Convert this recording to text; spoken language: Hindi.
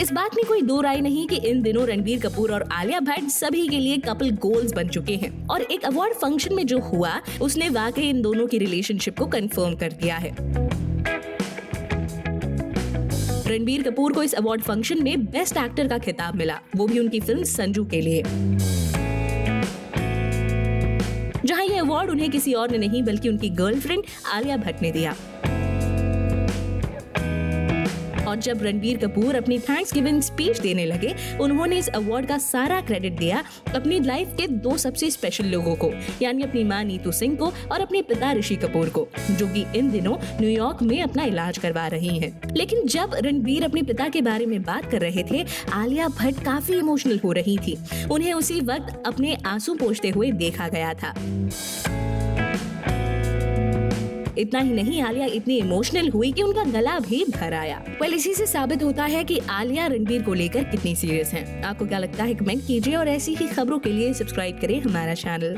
इस बात में कोई दो राय नहीं कि इन दिनों रणबीर कपूर और आलिया भट्ट सभी के लिए कपल गोल्स बन चुके हैं। और एक अवार्ड फ़ंक्शन में जो हुआ, उसने वाकई इन दोनों की रिलेशनशिप को कंफर्म कर दिया है। रणबीर कपूर को इस अवार्ड फ़ंक्शन में बेस्ट एक्टर का खिताब मिला। वो भी उनकी फ़िल्म संजू के लिए। जहाँ ये अवार्ड उन्हें किसी और ने नहीं, बल्कि उनकी गर्लफ्रेंड आलिया भट्ट ने दिया। और जब रणबीर कपूर अपनी थैंक्स गिविंग स्पीच देने लगे, उन्होंने इस अवार्ड का सारा क्रेडिट दिया अपनी लाइफ के दो सबसे स्पेशल लोगों को, यानी अपनी माँ नीतू सिंह को और अपने पिता ऋषि कपूर को, जो कि इन दिनों न्यूयॉर्क में अपना इलाज करवा रही हैं। लेकिन जब रणबीर अपने पिता के बारे में बात कर रहे थे, आलिया भट्ट काफ़ी इमोशनल हो रही थी उन्हें उसी वक्त अपने आँसू पोछते हुए देखा गया था इतना ही नहीं, आलिया इतनी इमोशनल हुई कि उनका गला भी भर आया वेल इसी से साबित होता है कि आलिया रणबीर को लेकर कितनी सीरियस हैं। आपको क्या लगता है कमेंट कीजिए और ऐसी ही खबरों के लिए सब्सक्राइब करें हमारा चैनल